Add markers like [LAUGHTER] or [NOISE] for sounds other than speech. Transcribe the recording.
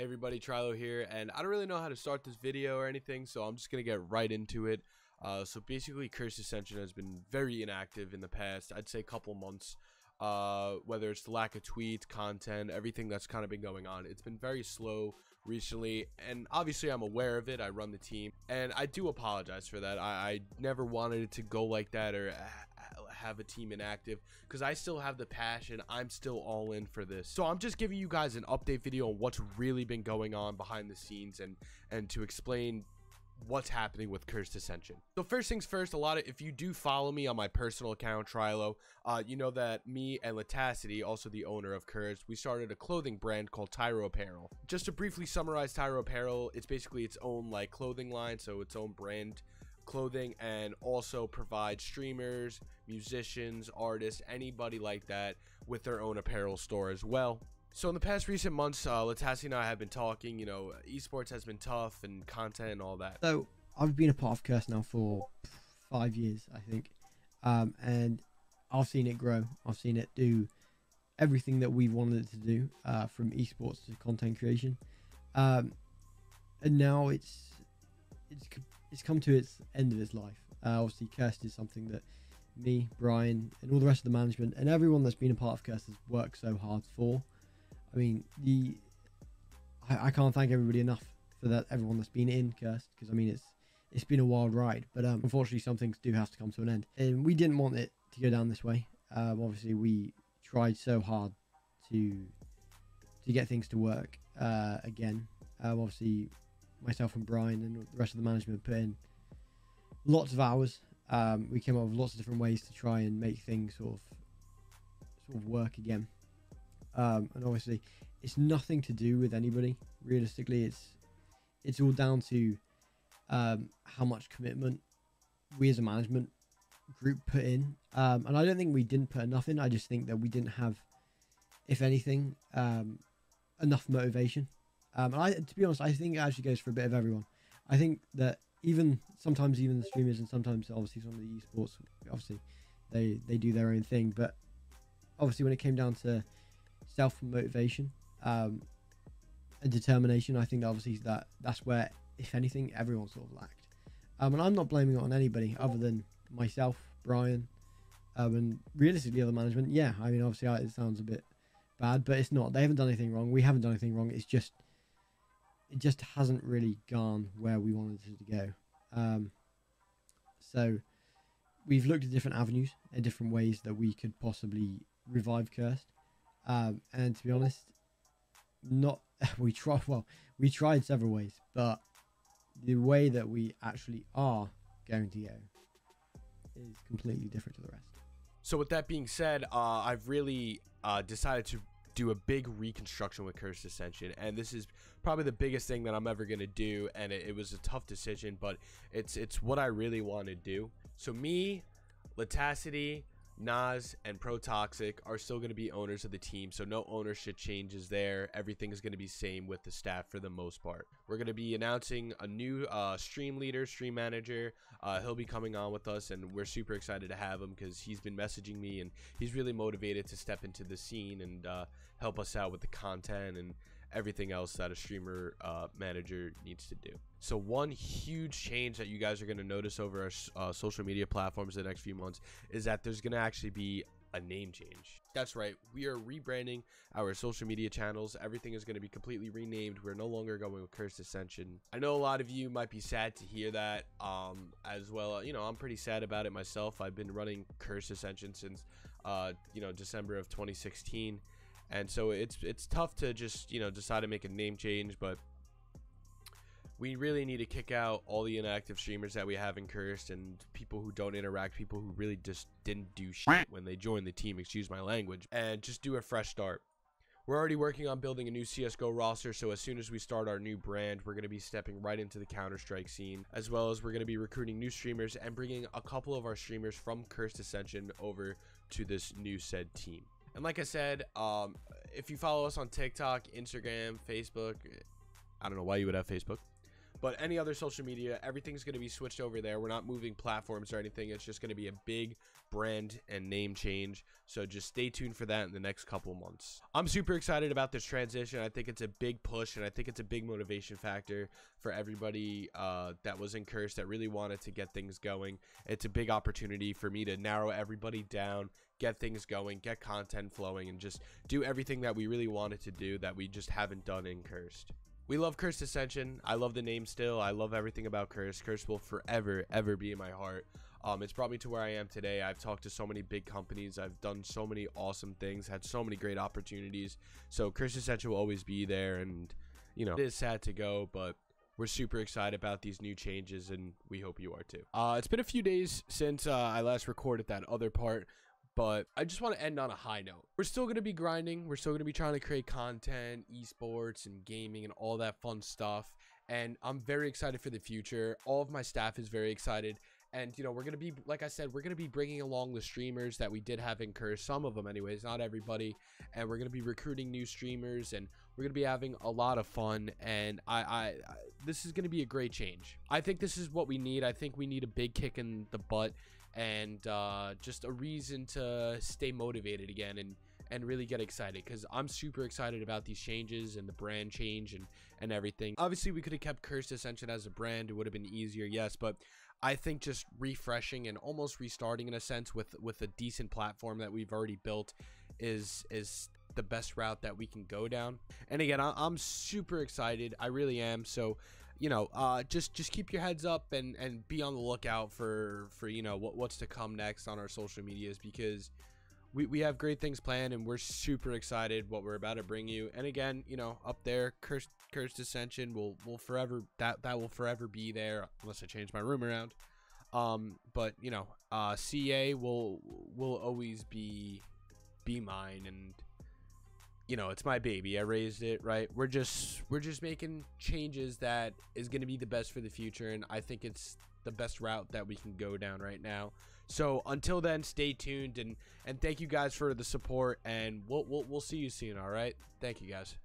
Hey everybody, Trilo here, and I don't really know how to start this video or anything, so I'm just gonna get right into it. Uh, so basically, Cursed Ascension has been very inactive in the past, I'd say a couple months. Uh, whether it's the lack of tweets, content, everything that's kind of been going on. It's been very slow recently, and obviously I'm aware of it. I run the team, and I do apologize for that. I, I never wanted it to go like that or have a team inactive because I still have the passion. I'm still all in for this. So I'm just giving you guys an update video on what's really been going on behind the scenes and and to explain what's happening with Cursed Ascension. So first things first, a lot of if you do follow me on my personal account Trilo, uh, you know that me and Latacity, also the owner of Cursed, we started a clothing brand called TIRO Apparel. Just to briefly summarize TIRO Apparel, it's basically its own like clothing line, so its own brand clothing and also provide streamers, musicians, artists, anybody like that with their own apparel store as well. So in the past recent months, uh, Latassi and I have been talking. You know, esports has been tough and content and all that. So I've been a part of Curse now for five years, I think, um, and I've seen it grow. I've seen it do everything that we wanted it to do, uh, from esports to content creation, um, and now it's it's it's come to its end of its life. Uh, obviously, Cursed is something that me, Brian, and all the rest of the management and everyone that's been a part of Cursed has worked so hard for. I mean, the I, I can't thank everybody enough for that. Everyone that's been in Cursed, because I mean, it's it's been a wild ride. But um, unfortunately, some things do have to come to an end, and we didn't want it to go down this way. Um, obviously, we tried so hard to to get things to work uh, again. Um, obviously, myself and Brian and the rest of the management put in lots of hours. Um, we came up with lots of different ways to try and make things sort of sort of work again. Um, and obviously, it's nothing to do with anybody. Realistically, it's it's all down to um, how much commitment we as a management group put in. Um, and I don't think we didn't put enough in. I just think that we didn't have, if anything, um, enough motivation. Um, and I, to be honest, I think it actually goes for a bit of everyone. I think that even sometimes even the streamers and sometimes obviously some of the esports, obviously they they do their own thing. But obviously when it came down to self motivation um, and determination, I think obviously that that's where, if anything, everyone sort of lacked. Um, and I'm not blaming it on anybody other than myself, Brian, um, and realistically other management. Yeah, I mean obviously it sounds a bit bad, but it's not. They haven't done anything wrong. We haven't done anything wrong. It's just it just hasn't really gone where we wanted it to go. Um, so we've looked at different avenues and different ways that we could possibly revive Cursed. Um, and to be honest, not [LAUGHS] we tried. Well, we tried several ways, but the way that we actually are going to go is completely different to the rest. So with that being said, uh, I've really uh, decided to do a big reconstruction with Cursed Ascension, and this is probably the biggest thing that I'm ever gonna do. And it, it was a tough decision, but it's it's what I really want to do. So me, Latacity, Nas and Pro Toxic are still going to be owners of the team, so no ownership changes there. Everything is going to be same with the staff for the most part. We're going to be announcing a new uh, stream leader, stream manager. Uh, he'll be coming on with us, and we're super excited to have him because he's been messaging me and he's really motivated to step into the scene and uh, help us out with the content and everything else that a streamer uh, manager needs to do. So one huge change that you guys are going to notice over our uh, social media platforms the next few months is that there's going to actually be a name change. That's right. We are rebranding our social media channels. Everything is going to be completely renamed. We're no longer going with Cursed Ascension. I know a lot of you might be sad to hear that um, as well. You know, I'm pretty sad about it myself. I've been running Cursed Ascension since, uh, you know, December of 2016 and so it's it's tough to just you know decide to make a name change but we really need to kick out all the inactive streamers that we have in Cursed and people who don't interact, people who really just didn't do shit when they joined the team, excuse my language, and just do a fresh start. We're already working on building a new CSGO roster, so as soon as we start our new brand, we're going to be stepping right into the Counter-Strike scene, as well as we're going to be recruiting new streamers and bringing a couple of our streamers from Cursed Ascension over to this new said team. And like I said, um, if you follow us on TikTok, Instagram, Facebook, I don't know why you would have Facebook, But any other social media, everything's going to be switched over there. We're not moving platforms or anything. It's just going to be a big brand and name change. So just stay tuned for that in the next couple months. I'm super excited about this transition. I think it's a big push and I think it's a big motivation factor for everybody uh, that was in Curse that really wanted to get things going. It's a big opportunity for me to narrow everybody down, get things going, get content flowing, and just do everything that we really wanted to do that we just haven't done in Cursed. We love Cursed Ascension. I love the name still. I love everything about Curse. Curse will forever, ever be in my heart. Um, it's brought me to where I am today. I've talked to so many big companies. I've done so many awesome things, had so many great opportunities. So Cursed Ascension will always be there. And, you know, it is sad to go, but we're super excited about these new changes and we hope you are too. Uh, it's been a few days since uh, I last recorded that other part but I just want to end on a high note. We're still going to be grinding. We're still going to be trying to create content, esports, and gaming, and all that fun stuff. And I'm very excited for the future. All of my staff is very excited. And, you know, we're going to be, like I said, we're going to be bringing along the streamers that we did have in Curse. Some of them, anyways, not everybody. And we're going to be recruiting new streamers. And we're going to be having a lot of fun. And I, I, I this is going to be a great change. I think this is what we need. I think we need a big kick in the butt and uh, just a reason to stay motivated again and and really get excited because I'm super excited about these changes and the brand change and and everything. Obviously, we could have kept Cursed Ascension as a brand; it would have been easier, yes. But I think just refreshing and almost restarting in a sense with with a decent platform that we've already built is is the best route that we can go down. And again, I'm super excited. I really am. So you know, uh, just just keep your heads up and and be on the lookout for for you know what what's to come next on our social medias because we, we have great things planned and we're super excited what we're about to bring you. And again, you know, up there, cursed cursed ascension will will forever that that will forever be there unless I change my room around. Um, but you know, uh, CA will will always be be mine and you know, it's my baby. I raised it, right? We're just we're just making changes that is going to be the best for the future and I think it's the best route that we can go down right now. So until then, stay tuned and and thank you guys for the support and we'll we'll, we'll see you soon, all right? Thank you guys.